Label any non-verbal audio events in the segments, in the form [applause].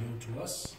new to us.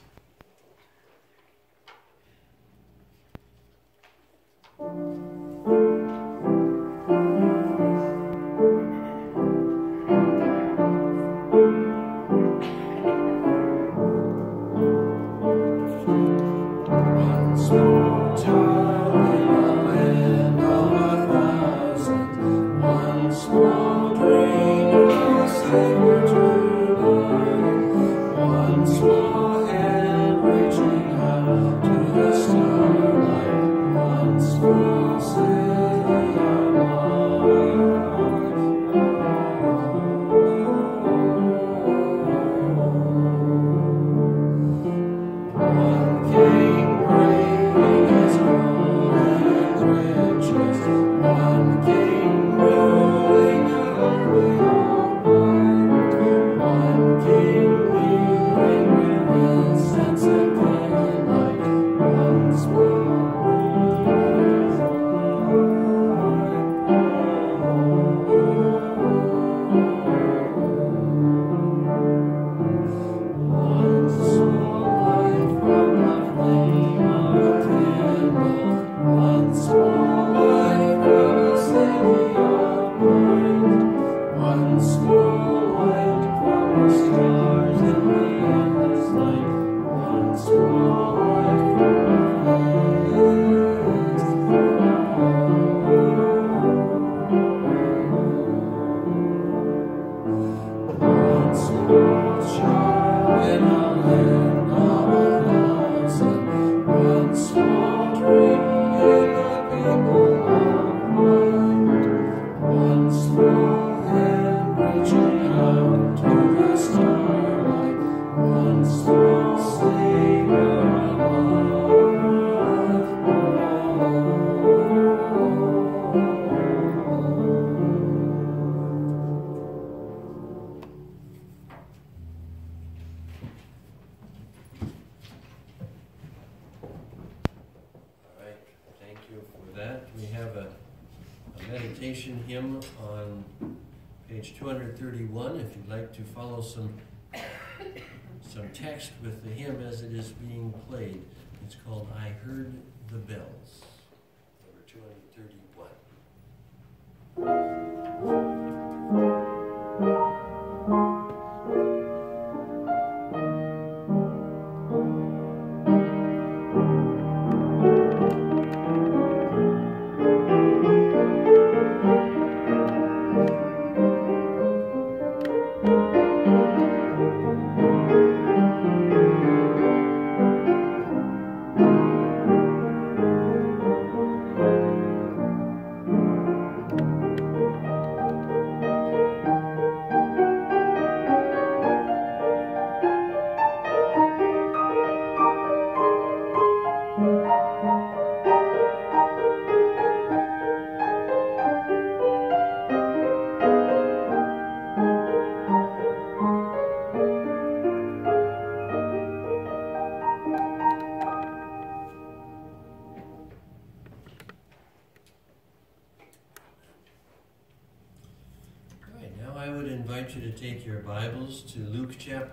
31, if you'd like to follow some, some text with the hymn as it is being played. It's called I Heard the Bells, number 231.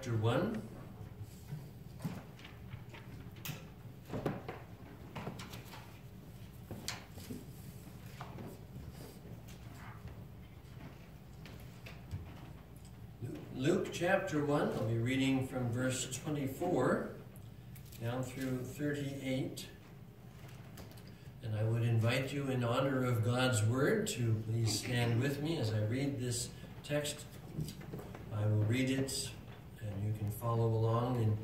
Chapter 1. Luke chapter 1, I'll be reading from verse 24 down through 38. And I would invite you, in honor of God's word, to please stand with me as I read this text. I will read it, follow along in,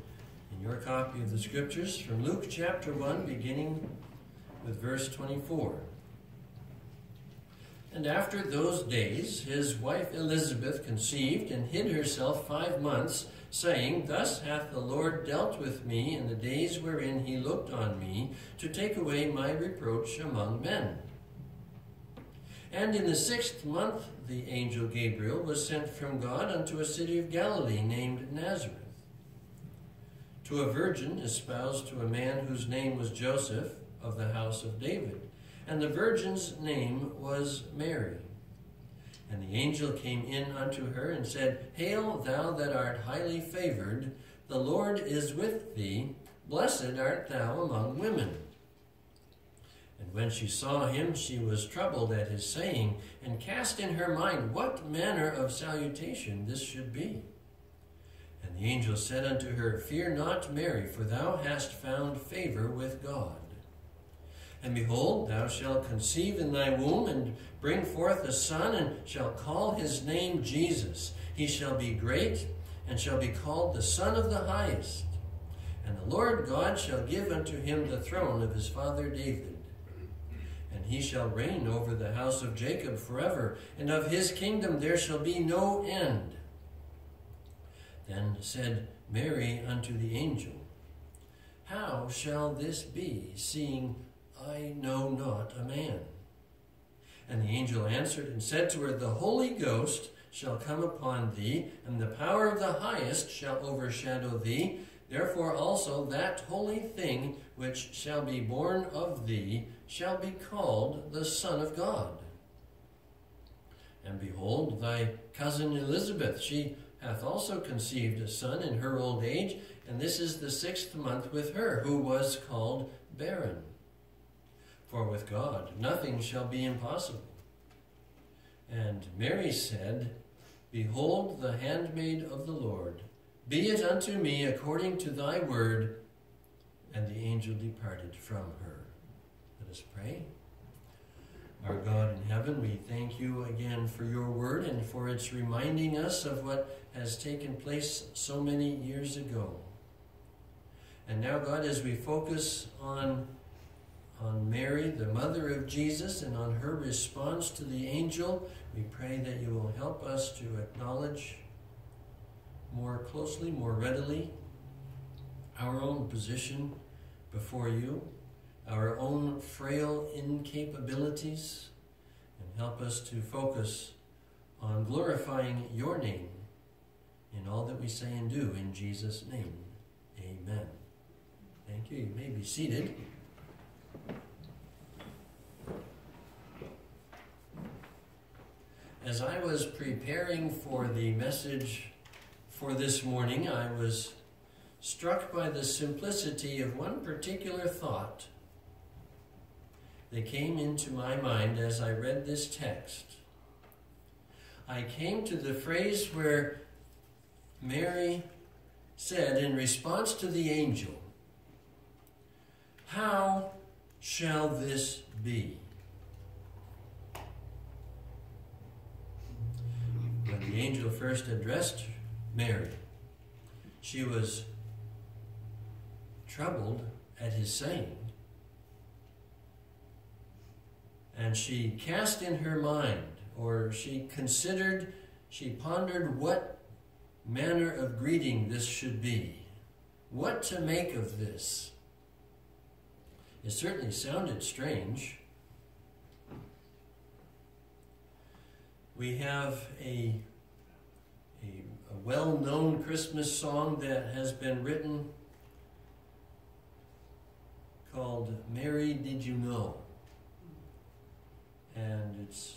in your copy of the scriptures from Luke chapter 1, beginning with verse 24. And after those days, his wife Elizabeth conceived and hid herself five months, saying, Thus hath the Lord dealt with me in the days wherein he looked on me, to take away my reproach among men. And in the sixth month the angel Gabriel was sent from God unto a city of Galilee named Nazareth, to a virgin espoused to a man whose name was Joseph of the house of David. And the virgin's name was Mary. And the angel came in unto her and said, Hail, thou that art highly favored, the Lord is with thee. Blessed art thou among women. And when she saw him, she was troubled at his saying, and cast in her mind what manner of salutation this should be. The angel said unto her, Fear not, Mary, for thou hast found favor with God. And behold, thou shalt conceive in thy womb, and bring forth a son, and shalt call his name Jesus. He shall be great, and shall be called the Son of the Highest. And the Lord God shall give unto him the throne of his father David. And he shall reign over the house of Jacob forever, and of his kingdom there shall be no end. Then said Mary unto the angel, How shall this be, seeing I know not a man? And the angel answered and said to her, The Holy Ghost shall come upon thee, and the power of the highest shall overshadow thee. Therefore also that holy thing which shall be born of thee shall be called the Son of God. And behold, thy cousin Elizabeth, she hath also conceived a son in her old age, and this is the sixth month with her, who was called barren. For with God nothing shall be impossible. And Mary said, Behold the handmaid of the Lord, be it unto me according to thy word. And the angel departed from her. Let us pray. Our God in heaven, we thank you again for your word and for its reminding us of what has taken place so many years ago. And now, God, as we focus on, on Mary, the mother of Jesus, and on her response to the angel, we pray that you will help us to acknowledge more closely, more readily, our own position before you our own frail incapabilities and help us to focus on glorifying your name in all that we say and do in Jesus' name. Amen. Thank you. You may be seated. As I was preparing for the message for this morning, I was struck by the simplicity of one particular thought that came into my mind as I read this text. I came to the phrase where Mary said in response to the angel, How shall this be? When the angel first addressed Mary, she was troubled at his saying. And she cast in her mind, or she considered, she pondered what manner of greeting this should be, what to make of this. It certainly sounded strange. We have a, a, a well known Christmas song that has been written called Mary Did You Know? And it's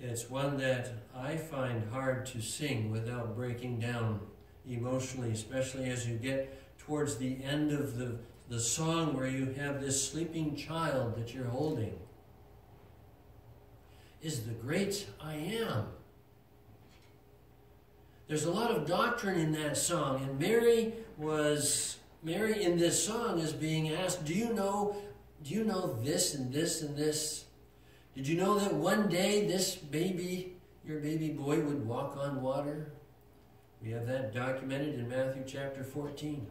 it's one that I find hard to sing without breaking down emotionally, especially as you get towards the end of the, the song where you have this sleeping child that you're holding. Is the great I am. There's a lot of doctrine in that song, and Mary was Mary in this song is being asked, Do you know do you know this and this and this? Did you know that one day this baby, your baby boy, would walk on water? We have that documented in Matthew chapter 14.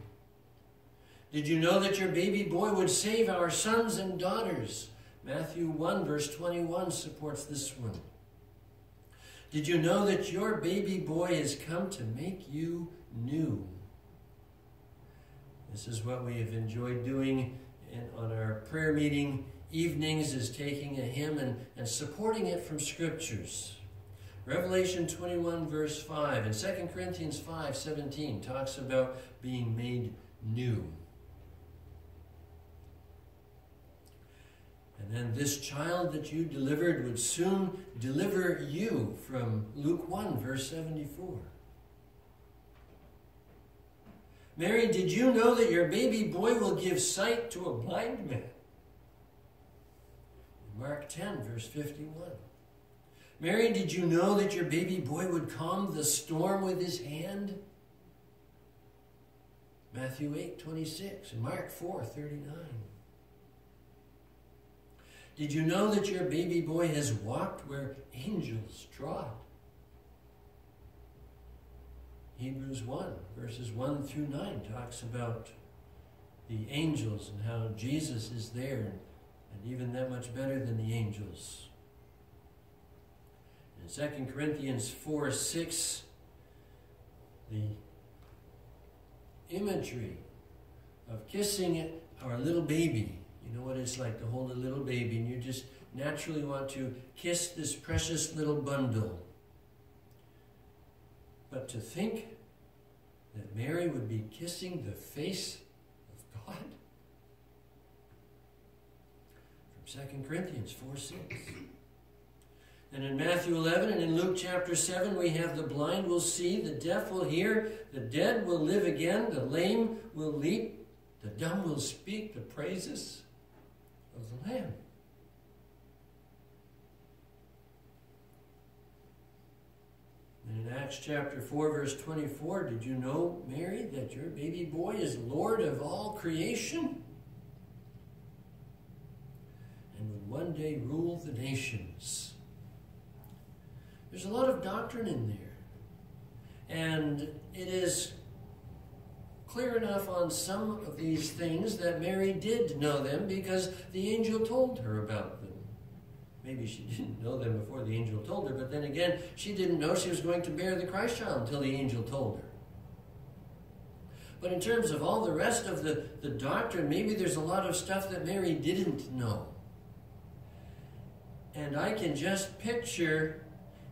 Did you know that your baby boy would save our sons and daughters? Matthew 1, verse 21 supports this one. Did you know that your baby boy has come to make you new? This is what we have enjoyed doing in, on our prayer meeting evenings is taking a hymn and, and supporting it from scriptures. Revelation 21 verse 5 and 2 Corinthians 5 17 talks about being made new. And then this child that you delivered would soon deliver you from Luke 1 verse 74. Mary, did you know that your baby boy will give sight to a blind man? Mark 10, verse 51. Mary, did you know that your baby boy would calm the storm with his hand? Matthew 8, 26 and Mark 4, 39. Did you know that your baby boy has walked where angels trod? Hebrews 1, verses 1 through 9, talks about the angels and how Jesus is there and even that much better than the angels. In 2 Corinthians 4 6, the imagery of kissing our little baby. You know what it's like to hold a little baby, and you just naturally want to kiss this precious little bundle. But to think that Mary would be kissing the face of God? From 2 Corinthians 4 6. And in Matthew 11 and in Luke chapter 7, we have the blind will see, the deaf will hear, the dead will live again, the lame will leap, the dumb will speak the praises of the Lamb. And in Acts chapter 4, verse 24, did you know, Mary, that your baby boy is Lord of all creation? And would one day rule the nations. There's a lot of doctrine in there. And it is clear enough on some of these things that Mary did know them because the angel told her about them. Maybe she [laughs] didn't know them before the angel told her, but then again, she didn't know she was going to bear the Christ child until the angel told her. But in terms of all the rest of the, the doctrine, maybe there's a lot of stuff that Mary didn't know. And I can just picture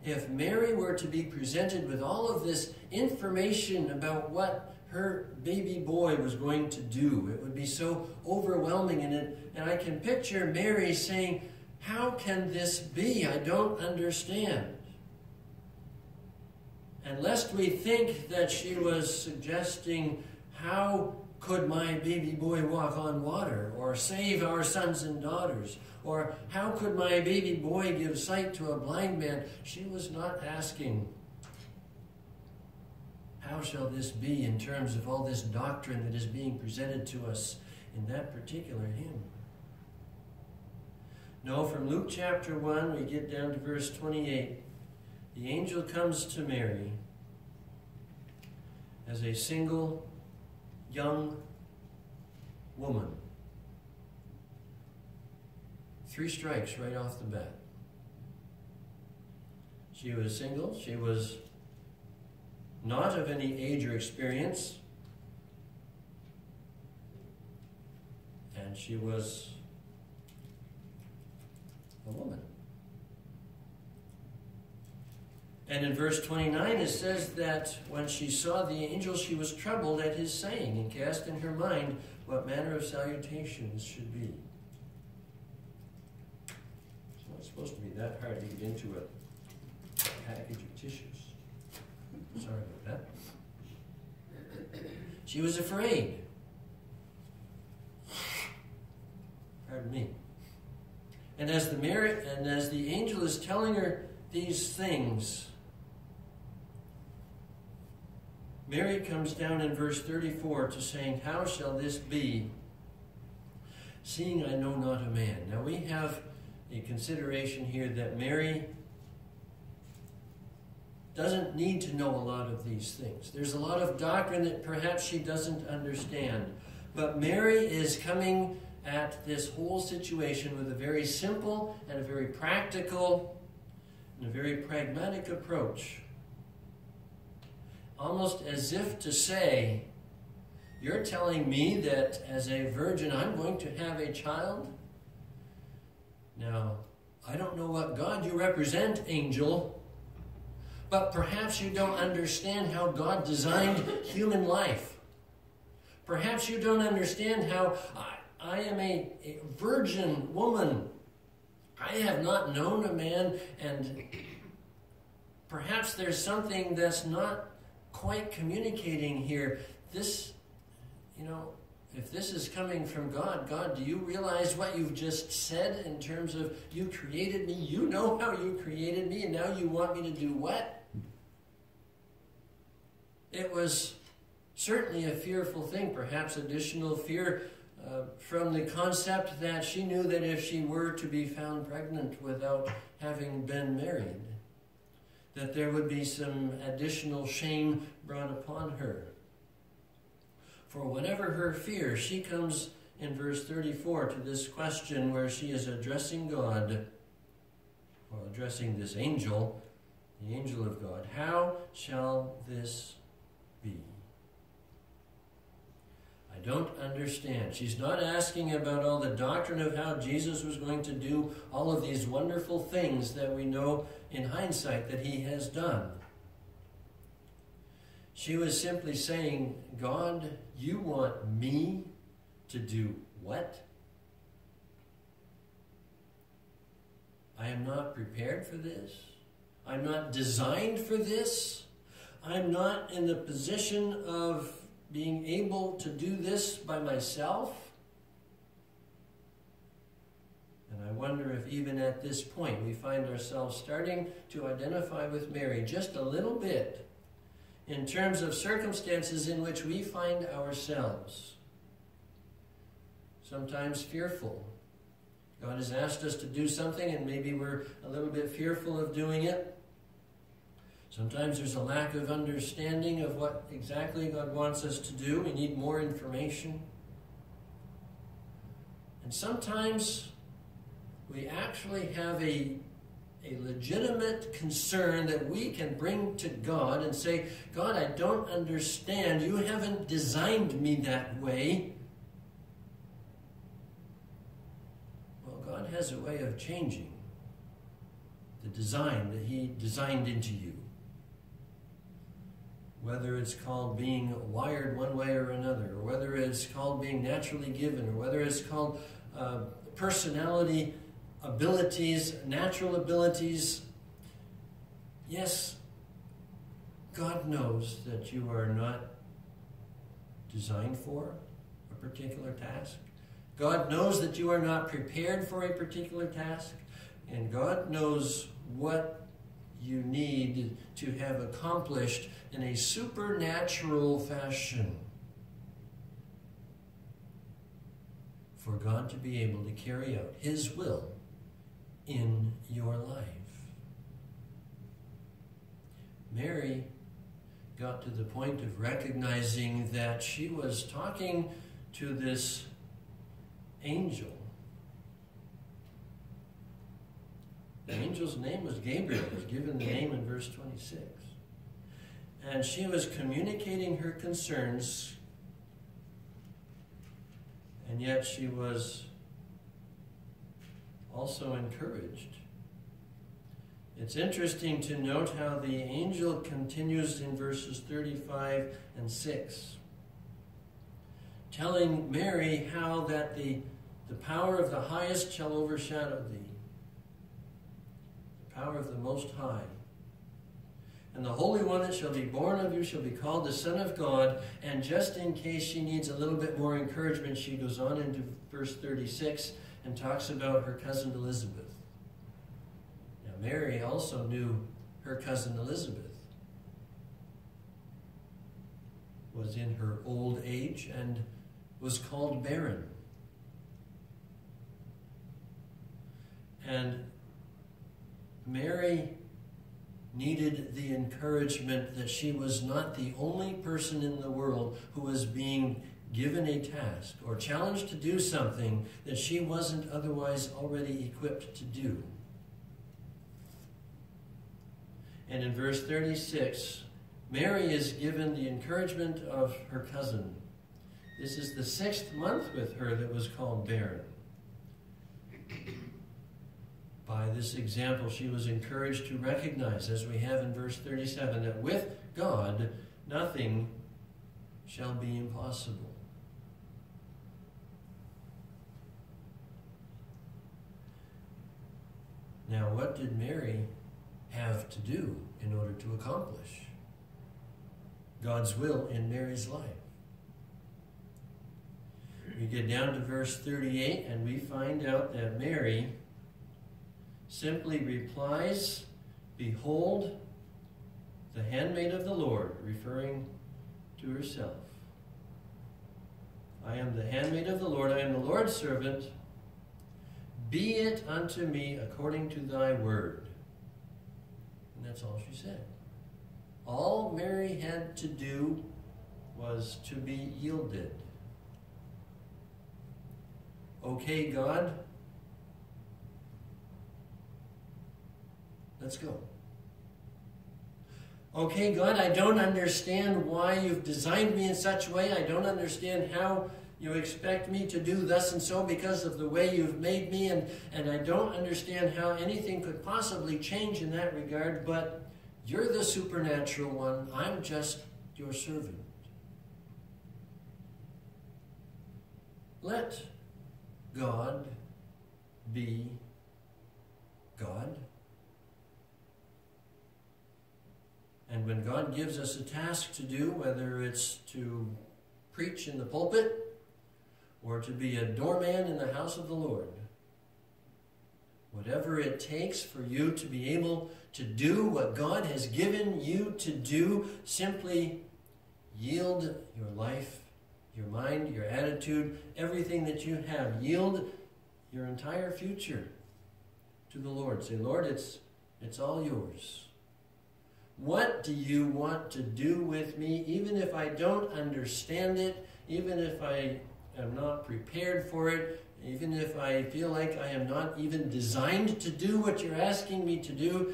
if Mary were to be presented with all of this information about what her baby boy was going to do, it would be so overwhelming. And, it, and I can picture Mary saying, How can this be? I don't understand. And lest we think that she was suggesting, How could my baby boy walk on water? Or save our sons and daughters? Or how could my baby boy give sight to a blind man? She was not asking, how shall this be in terms of all this doctrine that is being presented to us in that particular hymn? No, from Luke chapter 1, we get down to verse 28. The angel comes to Mary as a single young woman Three strikes right off the bat. She was single. She was not of any age or experience. And she was a woman. And in verse 29, it says that when she saw the angel, she was troubled at his saying and cast in her mind what manner of salutations should be. It's not supposed to be that hard to get into a package of tissues. Sorry about that. She was afraid. Pardon me. And as the merit, and as the angel is telling her these things, Mary comes down in verse 34 to saying, How shall this be, seeing I know not a man? Now we have a consideration here that Mary doesn't need to know a lot of these things. There's a lot of doctrine that perhaps she doesn't understand. But Mary is coming at this whole situation with a very simple and a very practical and a very pragmatic approach. Almost as if to say, You're telling me that as a virgin I'm going to have a child? Now, I don't know what God you represent, angel, but perhaps you don't understand how God designed human life. Perhaps you don't understand how I, I am a, a virgin woman. I have not known a man, and perhaps there's something that's not quite communicating here. This you know, if this is coming from God, God, do you realize what you've just said in terms of you created me? You know how you created me, and now you want me to do what? It was certainly a fearful thing, perhaps additional fear uh, from the concept that she knew that if she were to be found pregnant without having been married, that there would be some additional shame brought upon her. For whatever her fear, she comes in verse 34 to this question where she is addressing God, or addressing this angel, the angel of God. How shall this be? I don't understand. She's not asking about all the doctrine of how Jesus was going to do all of these wonderful things that we know in hindsight that he has done. She was simply saying, God, you want me to do what? I am not prepared for this. I'm not designed for this. I'm not in the position of being able to do this by myself. And I wonder if even at this point we find ourselves starting to identify with Mary just a little bit in terms of circumstances in which we find ourselves. Sometimes fearful. God has asked us to do something and maybe we're a little bit fearful of doing it. Sometimes there's a lack of understanding of what exactly God wants us to do. We need more information. And sometimes we actually have a a legitimate concern that we can bring to God and say, God, I don't understand. You haven't designed me that way. Well, God has a way of changing the design that He designed into you. Whether it's called being wired one way or another, or whether it's called being naturally given, or whether it's called uh, personality abilities, natural abilities. Yes, God knows that you are not designed for a particular task. God knows that you are not prepared for a particular task. And God knows what you need to have accomplished in a supernatural fashion for God to be able to carry out His will in your life. Mary got to the point of recognizing that she was talking to this angel. The angel's name was Gabriel, was given the name in verse 26. And she was communicating her concerns, and yet she was also encouraged. It's interesting to note how the angel continues in verses 35 and 6, telling Mary how that the, the power of the highest shall overshadow thee, the power of the Most High. And the Holy One that shall be born of you shall be called the Son of God. And just in case she needs a little bit more encouragement, she goes on into verse 36 and talks about her cousin Elizabeth. Now, Mary also knew her cousin Elizabeth was in her old age and was called barren. And Mary needed the encouragement that she was not the only person in the world who was being given a task or challenged to do something that she wasn't otherwise already equipped to do. And in verse 36, Mary is given the encouragement of her cousin. This is the sixth month with her that was called barren. By this example, she was encouraged to recognize, as we have in verse 37, that with God nothing shall be impossible. Now, what did Mary have to do in order to accomplish God's will in Mary's life? we get down to verse 38 and we find out that Mary simply replies, Behold, the handmaid of the Lord, referring to herself. I am the handmaid of the Lord, I am the Lord's servant. Be it unto me according to thy word. And that's all she said. All Mary had to do was to be yielded. Okay, God, let's go. Okay, God, I don't understand why you've designed me in such a way. I don't understand how you expect me to do thus and so because of the way you've made me, and, and I don't understand how anything could possibly change in that regard, but you're the supernatural one. I'm just your servant. Let God be God. And when God gives us a task to do, whether it's to preach in the pulpit or to be a doorman in the house of the Lord, whatever it takes for you to be able to do what God has given you to do, simply yield your life, your mind, your attitude, everything that you have. Yield your entire future to the Lord. Say, Lord, it's, it's all yours. What do you want to do with me, even if I don't understand it, even if I am not prepared for it, even if I feel like I am not even designed to do what you're asking me to do?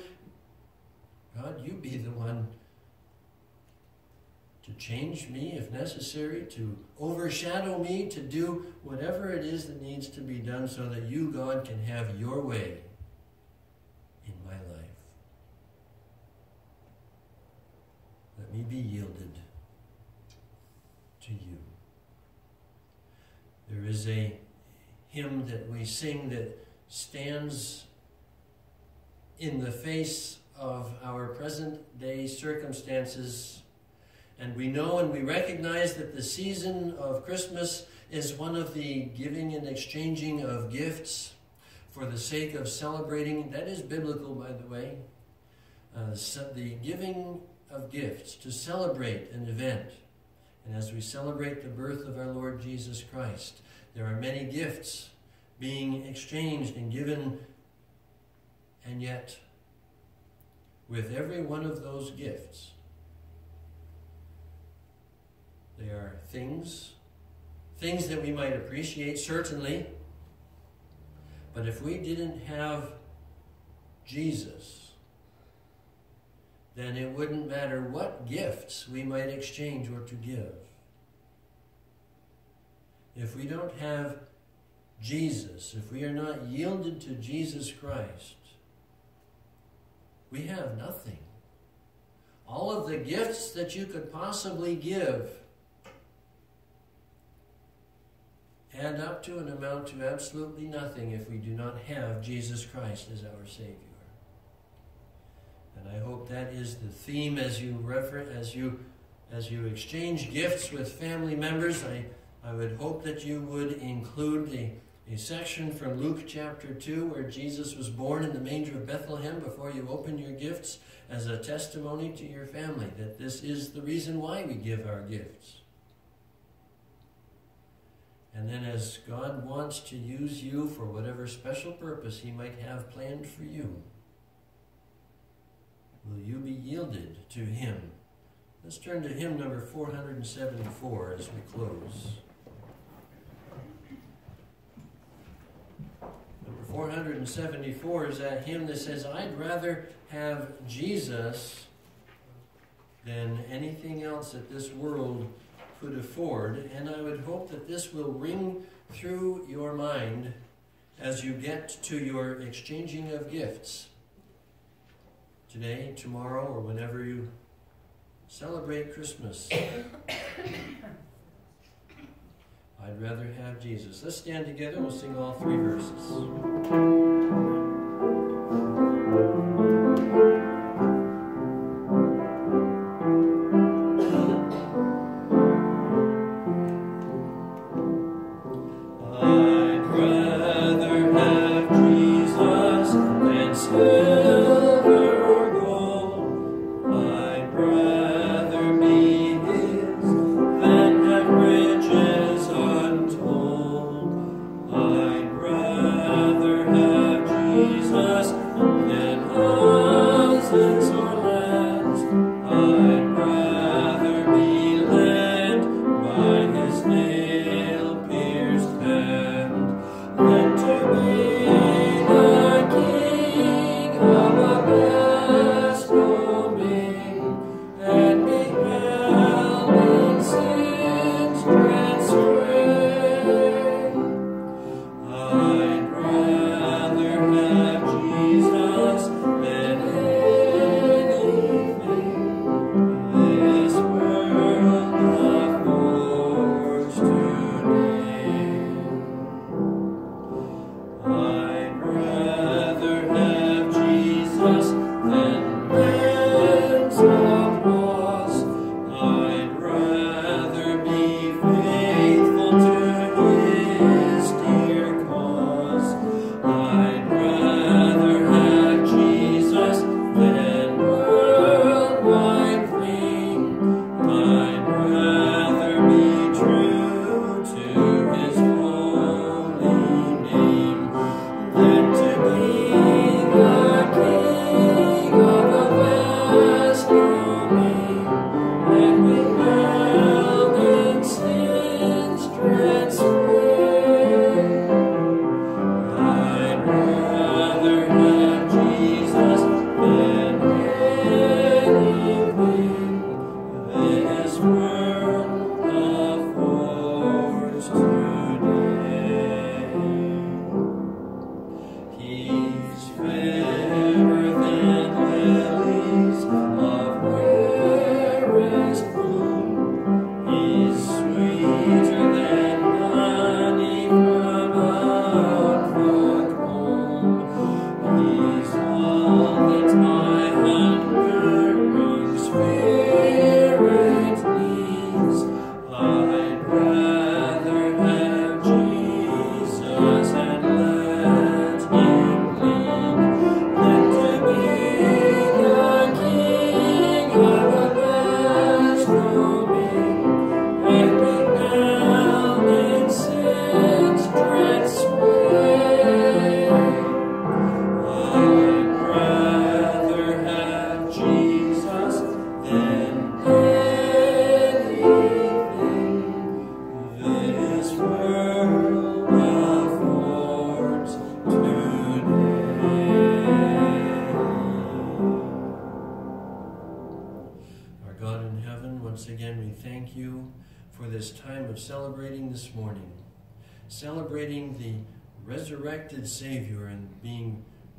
God, you be the one to change me if necessary, to overshadow me, to do whatever it is that needs to be done so that you, God, can have your way in my life. Let me be yielded to you. There is a hymn that we sing that stands in the face of our present day circumstances and we know and we recognize that the season of Christmas is one of the giving and exchanging of gifts for the sake of celebrating. That is biblical, by the way. Uh, the giving of gifts to celebrate an event. And as we celebrate the birth of our Lord Jesus Christ, there are many gifts being exchanged and given, and yet, with every one of those gifts, they are things, things that we might appreciate, certainly. But if we didn't have Jesus, then it wouldn't matter what gifts we might exchange or to give. If we don't have Jesus, if we are not yielded to Jesus Christ, we have nothing. All of the gifts that you could possibly give add up to and amount to absolutely nothing if we do not have Jesus Christ as our Savior. And I hope that is the theme as you refer as you as you exchange gifts with family members. I, I would hope that you would include a, a section from Luke chapter 2 where Jesus was born in the manger of Bethlehem before you open your gifts as a testimony to your family that this is the reason why we give our gifts. And then, as God wants to use you for whatever special purpose He might have planned for you, will you be yielded to Him? Let's turn to hymn number 474 as we close. Number 474 is that hymn that says, I'd rather have Jesus than anything else that this world could afford. And I would hope that this will ring through your mind as you get to your exchanging of gifts today, tomorrow, or whenever you celebrate Christmas. [coughs] I'd rather have Jesus. Let's stand together. We'll sing all three verses.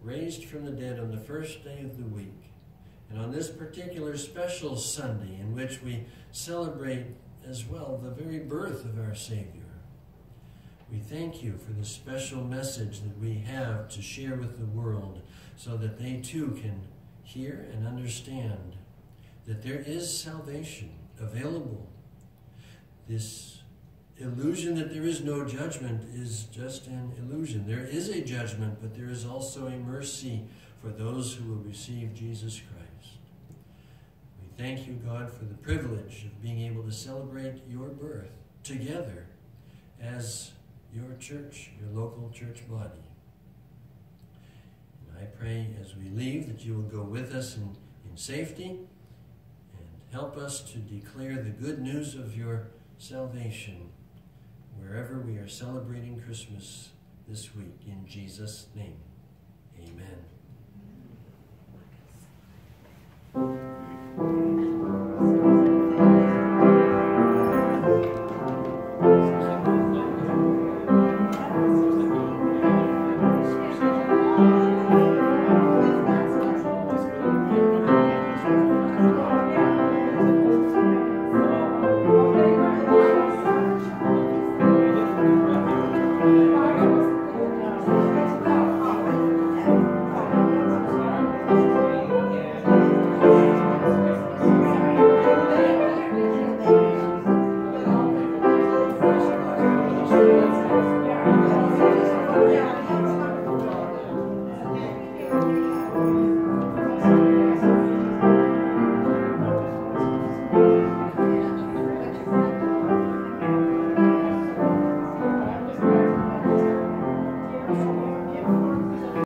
Raised from the dead on the first day of the week. And on this particular special Sunday, in which we celebrate as well the very birth of our Savior, we thank you for the special message that we have to share with the world so that they too can hear and understand that there is salvation available. This illusion that there is no judgment is just an illusion. There is a judgment, but there is also a mercy for those who will receive Jesus Christ. We thank you, God, for the privilege of being able to celebrate your birth together as your church, your local church body. And I pray as we leave that you will go with us in, in safety and help us to declare the good news of your salvation wherever we are celebrating Christmas this week. In Jesus' name.